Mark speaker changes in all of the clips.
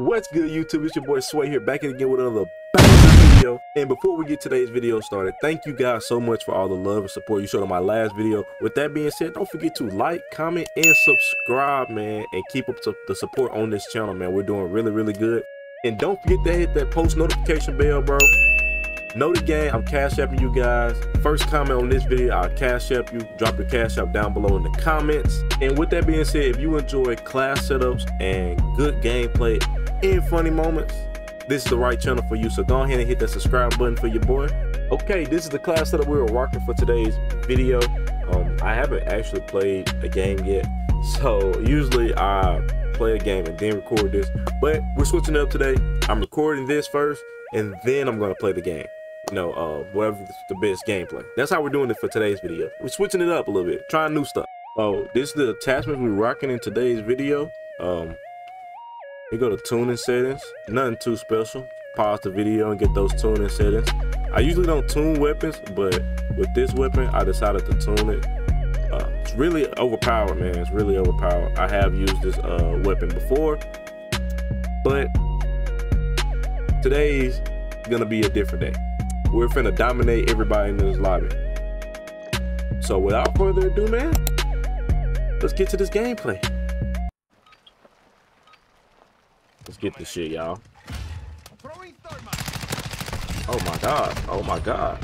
Speaker 1: What's good, YouTube? It's your boy Sway here, back again with another video. And before we get today's video started, thank you guys so much for all the love and support you showed on my last video. With that being said, don't forget to like, comment, and subscribe, man, and keep up the support on this channel, man. We're doing really, really good. And don't forget to hit that post notification bell, bro. Know the game, I'm cash apping you guys. First comment on this video, I'll cash app you. Drop your cash app down below in the comments. And with that being said, if you enjoy class setups and good gameplay and funny moments, this is the right channel for you. So go ahead and hit that subscribe button for your boy. Okay, this is the class that we were rocking for today's video. Um, I haven't actually played a game yet. So usually I play a game and then record this. But we're switching up today. I'm recording this first and then I'm gonna play the game you know, uh, whatever the best gameplay. That's how we're doing it for today's video. We're switching it up a little bit, trying new stuff. Oh, this is the attachment we're rocking in today's video. Um, we go to tuning settings, nothing too special. Pause the video and get those tuning settings. I usually don't tune weapons, but with this weapon, I decided to tune it. Uh, it's really overpowered, man. It's really overpowered. I have used this uh, weapon before, but today's gonna be a different day. We're finna dominate everybody in this lobby. So without further ado, man, let's get to this gameplay. Let's get this shit, y'all. Oh my god. Oh my god.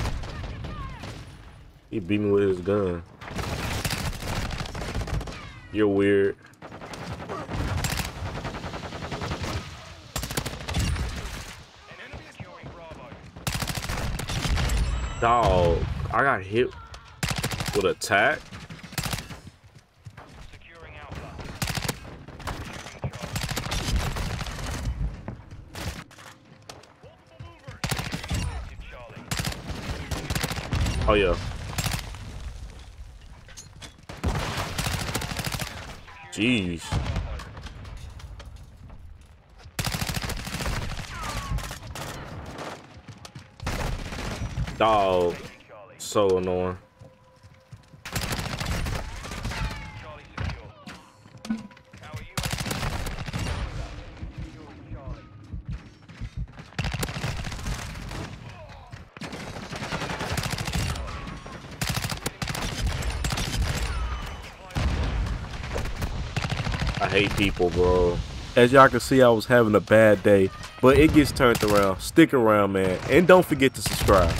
Speaker 1: He beat me with his gun. You're weird. Dog, I got hit with attack. Oh yeah. Jeez. Dog. So annoying. I hate people, bro. As y'all can see, I was having a bad day, but it gets turned around. Stick around, man. And don't forget to subscribe.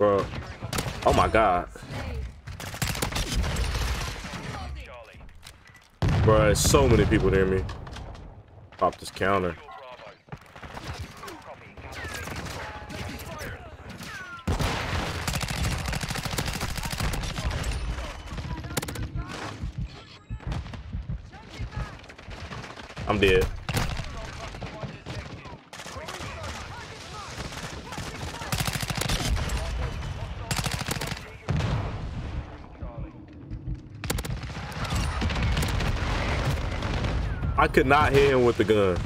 Speaker 1: Bro. Oh my god. Bro, so many people near me. Pop this counter. I'm dead. I could not hit him with the gun.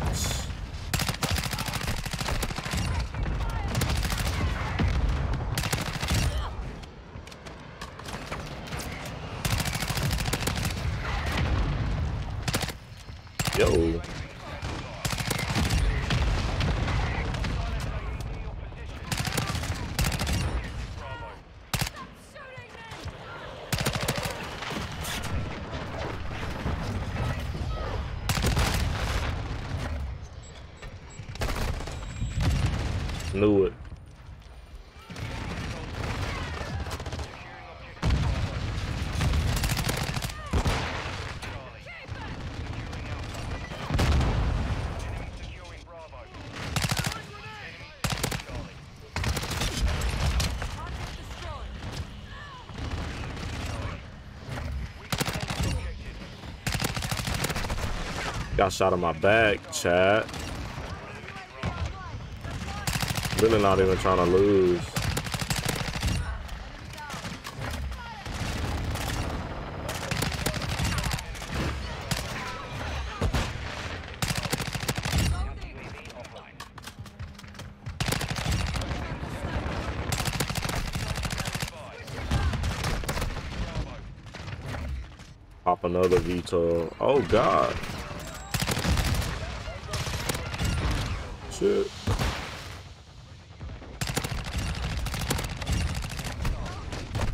Speaker 1: Yo. Knew it. Got shot in my back, chat. Really not even trying to lose. Pop another VTOL. Oh God. Shit.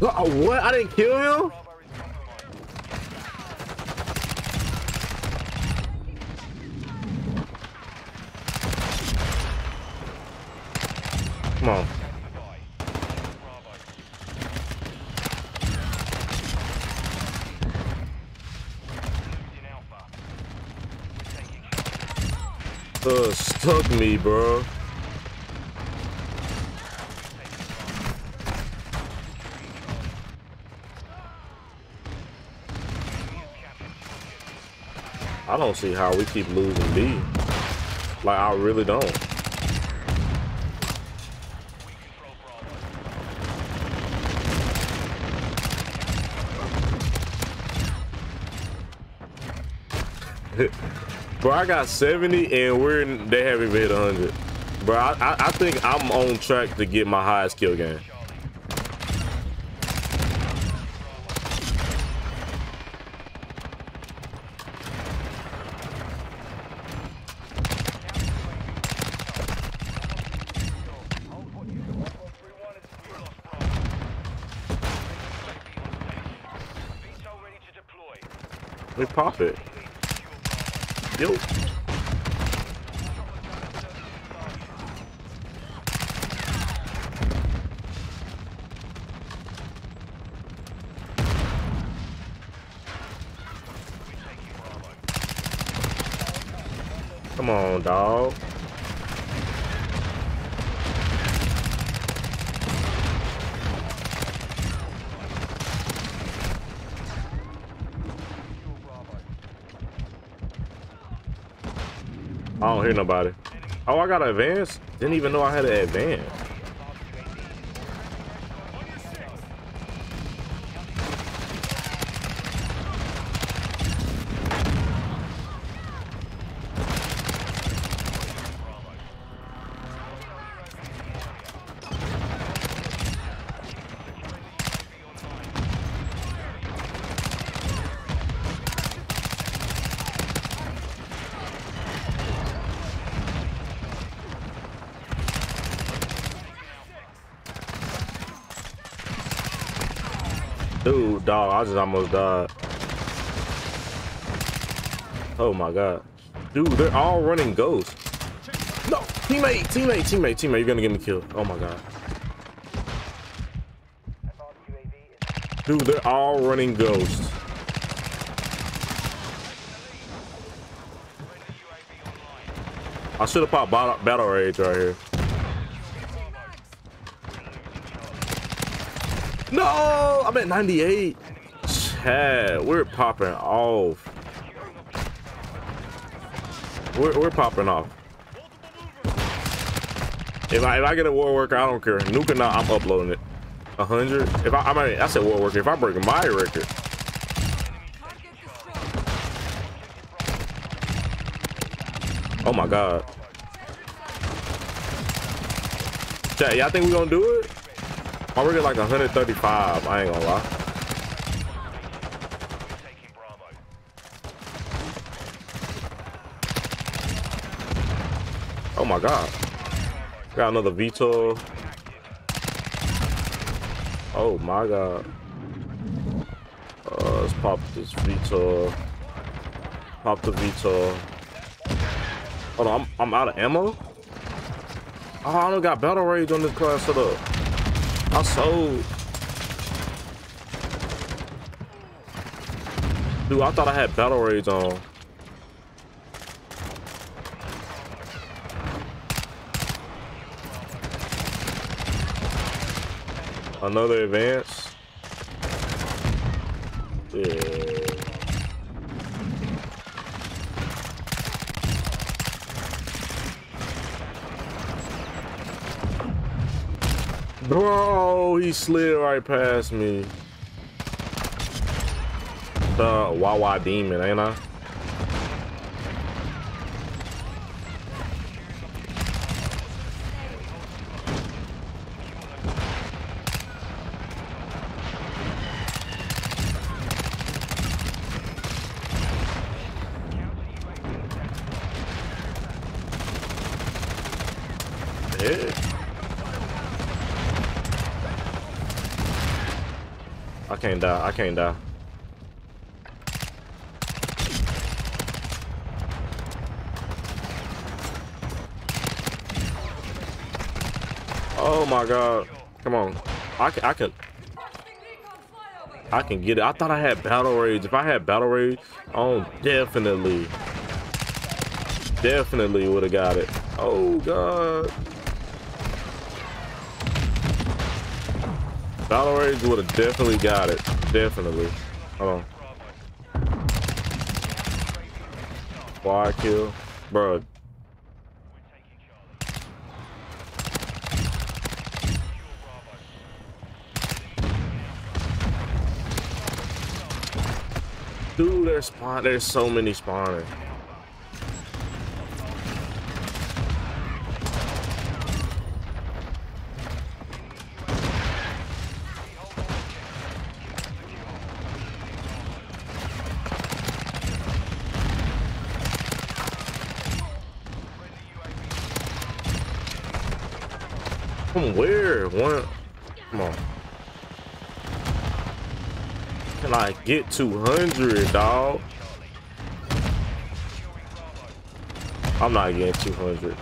Speaker 1: What? I didn't kill him? Come on. Uh, stuck me, bro. I don't see how we keep losing B. Like, I really don't. Bro, I got 70 and we're they haven't even hit 100. Bro, I, I, I think I'm on track to get my highest kill game. We pop it. Yo. Come on, dog. I don't hear nobody. Oh, I got an advance? Didn't even know I had an advance. Dude, dog, I just almost died. Oh my god. Dude, they're all running ghosts. No, teammate, teammate, teammate, teammate, you're gonna get me killed. Oh my god. Dude, they're all running ghosts. I should have popped battle, battle rage right here. No, I'm at 98. Chad, we're popping off. We're, we're popping off. If I if I get a war worker, I don't care. Nuke or not, I'm uploading it. A hundred. If I I mean I said war worker. If I break my record. Oh my god. Chat, y'all think we gonna do it? I'm working like 135. I ain't gonna lie. Oh my god. Got another VTOL. Oh my god. Uh, let's pop this VTOL. Pop the VTOL. Hold on, I'm, I'm out of ammo? Oh, I don't got battle rage on this class set up. I sold. Dude, I thought I had battle rage on. Another advance. Yeah. Bro, he slid right past me. The Wawa demon, ain't I? I can't die. I can't die. Oh my god. Come on. I, I can. I can get it. I thought I had battle rage. If I had battle rage, oh, definitely, definitely would have got it. Oh god. Battle rage would have definitely got it. Definitely. Hold on. Quad kill. Bro, Dude, there's spawn. There's so many spawning. One. Come on. Can I get 200, dog? I'm not getting 200.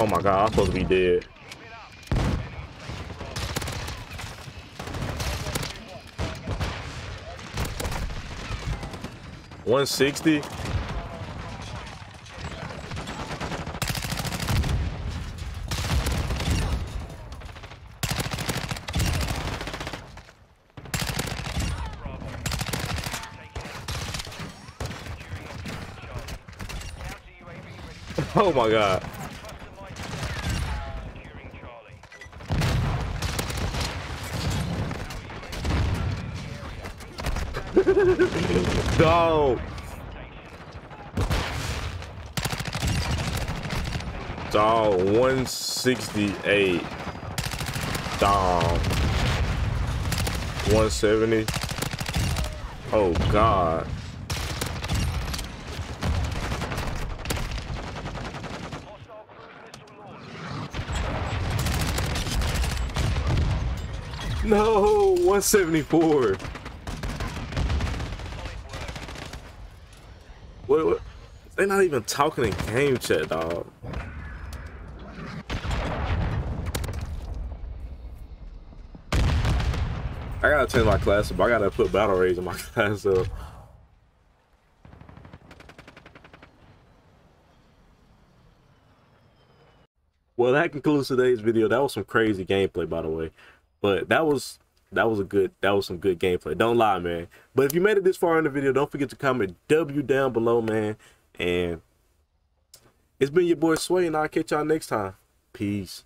Speaker 1: Oh my god, I'm supposed to be dead. One sixty. Oh my god. Dog. Dog, 168. Dog. 170. Oh god. No, 174. What, what? They're not even talking in game chat, dog. I gotta change my class up. I gotta put battle rage in my class up. Well, that concludes today's video. That was some crazy gameplay, by the way. But that was that was a good that was some good gameplay. Don't lie, man. But if you made it this far in the video, don't forget to comment W down below, man. And it's been your boy Sway, and I'll catch y'all next time. Peace.